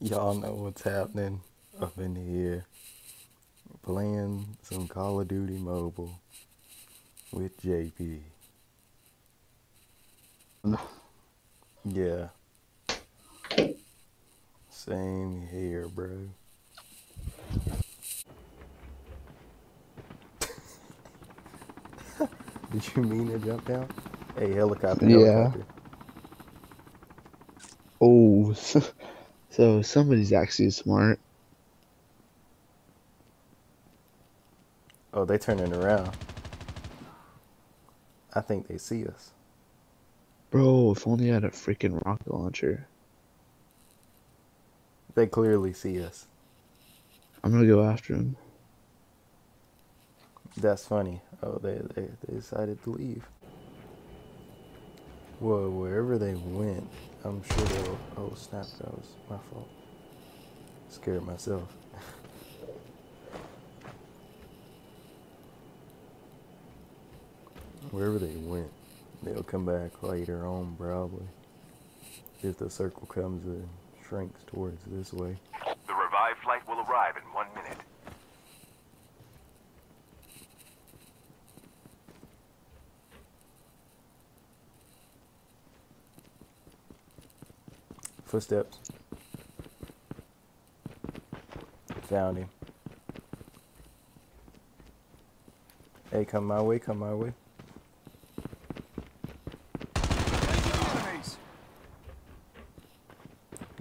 Y'all know what's happening up in here. Playing some Call of Duty Mobile with JP. Yeah. Same here, bro. Did you mean to jump down? Hey, helicopter, Yeah. Oh, so somebody's actually smart. Oh, they turning around. I think they see us. Bro, if only I had a freaking rocket launcher. They clearly see us. I'm gonna go after him. That's funny. Oh, they, they, they decided to leave. Well, wherever they went, I'm sure they'll. Oh, snap, that was my fault. Scared myself. wherever they went, they'll come back later on, probably. If the circle comes and shrinks towards this way. The revived flight will arrive in one minute. Footsteps. Found him. Hey, come my way, come my way.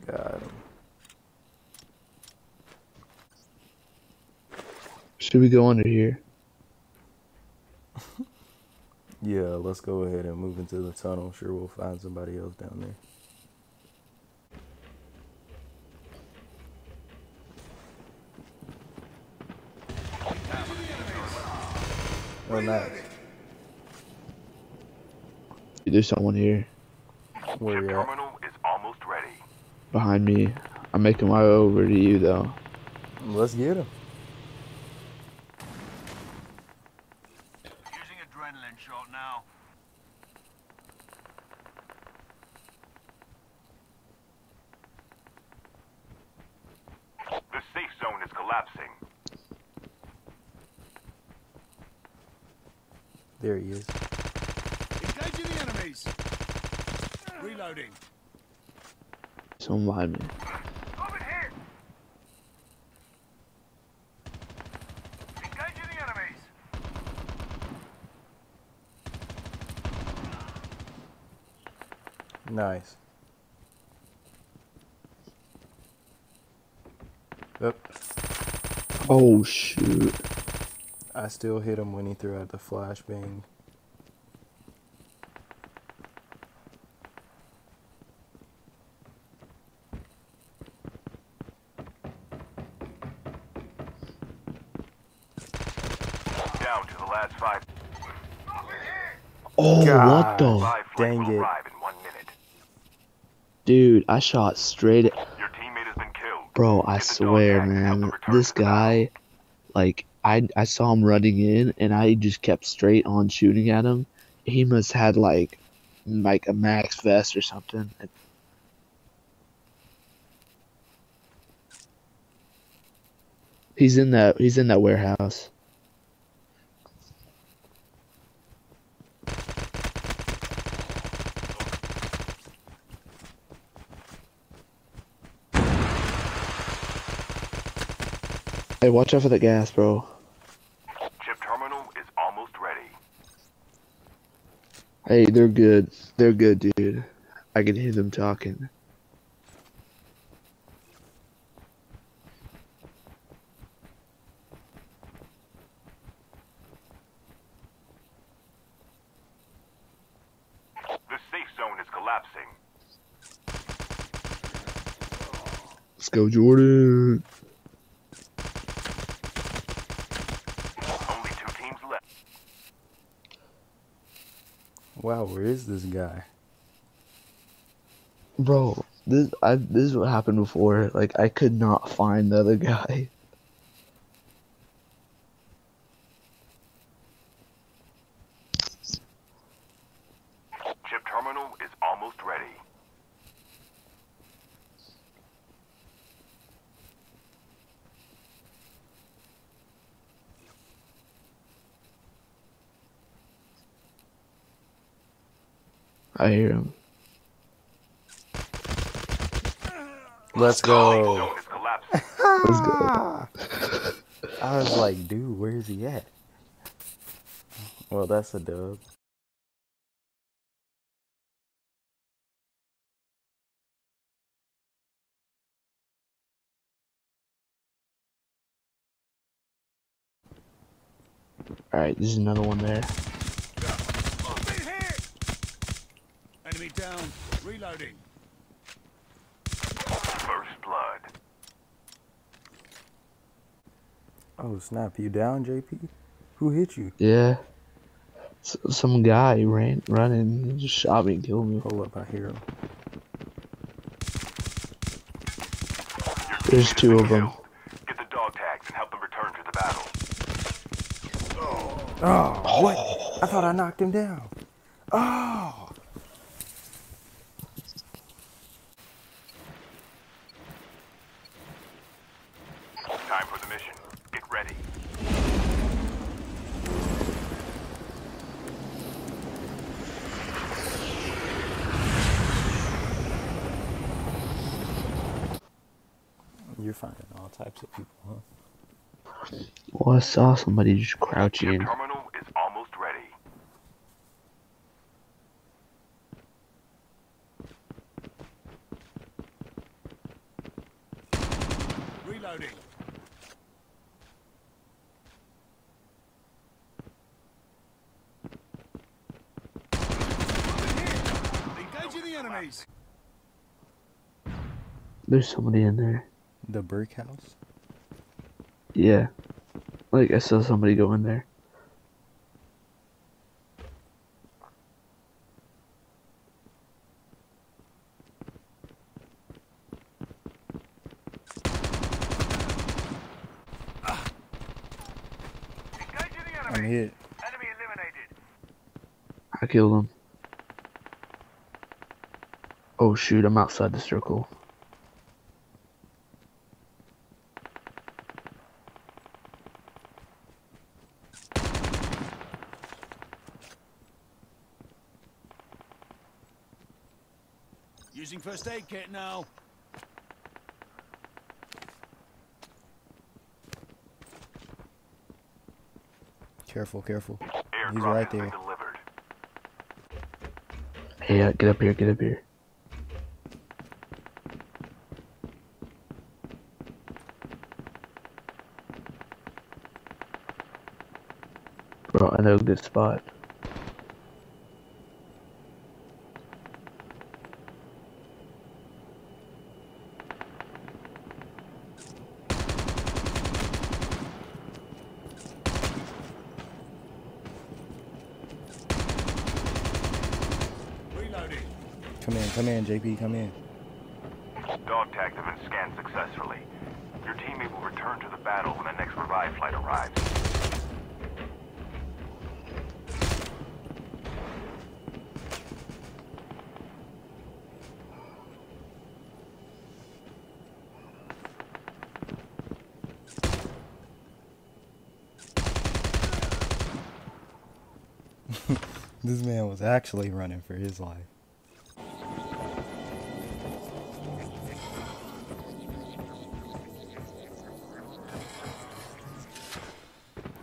Got him. Should we go under here? Yeah, let's go ahead and move into the tunnel. Sure, we'll find somebody else down there. Oh, nice. There's someone here Where Chip you at? terminal is almost ready. behind me. I'm making my way over to you though. Let's get him. Using adrenaline shot now. The safe zone is collapsing. There he is. Engaging the enemies. Reloading. Someone behind me. Over here. Engaging the enemies. Nice. Yep. Oh shoot. I still hit him when he threw out the flashbang. Down to the last five. Oh what the Five Dang it. in one minute. dude, I shot straight at Your teammate has been killed. Bro, I Get the swear, tags and help man, this to the battle. guy, like, I I saw him running in, and I just kept straight on shooting at him. He must had like, like a max vest or something. He's in that. He's in that warehouse. Hey, watch out for the gas, bro. Chip terminal is almost ready. Hey, they're good. They're good, dude. I can hear them talking. The safe zone is collapsing. Let's go, Jordan. Only two teams left. Wow, where is this guy? Bro, this I this is what happened before. Like I could not find the other guy. Chip terminal is almost ready. I hear him. Let's go. zone is collapsing. Let's go. I was like, dude, where's he at? Well, that's a dub. All right, there's another one there. Enemy down. Reloading. First blood. Oh, snap. You down, JP? Who hit you? Yeah. S- some guy ran running, just shot me and killed me. Hold up, I hear him. There's two of of 'em. killed. Get the dog tags and help them return to the battle. Oh, what? I thought I knocked him down. Oh. You're finding all types of people, huh? Well, I saw somebody just crouching. Chip terminal is almost ready. Reloading. I've been hit! Engaging the enemies. There's somebody in there. The brick house? Yeah. Like I saw somebody go in there. I'm hit. Enemy eliminated. I killed him. Oh shoot, I'm outside the circle. Using first aid kit now. Careful, careful. Airdrop He's right there. Hey, uh, get up here, get up here. Bro, I know a good spot. Reloading. Come in, come in, JP, come in. Dog tags have been scanned successfully. Your teammate will return to the battle when the next revive flight arrives. This man was actually running for his life.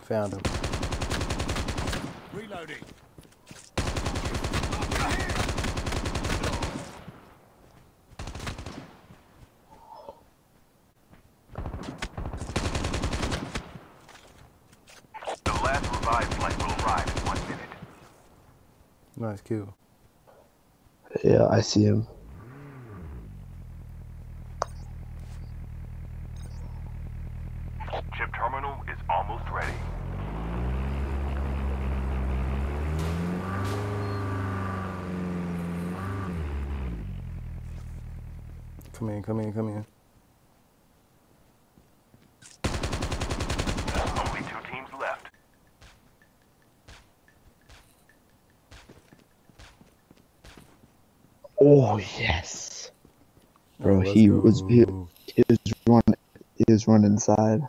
Found him. Reloading. The last revive flight will arrive in one minute. Nice kill. Yeah, I see him. Come in, come in, come in. Only two teams left. Oh yes. Bro, Let's he was- he- go. He was running. He was running inside.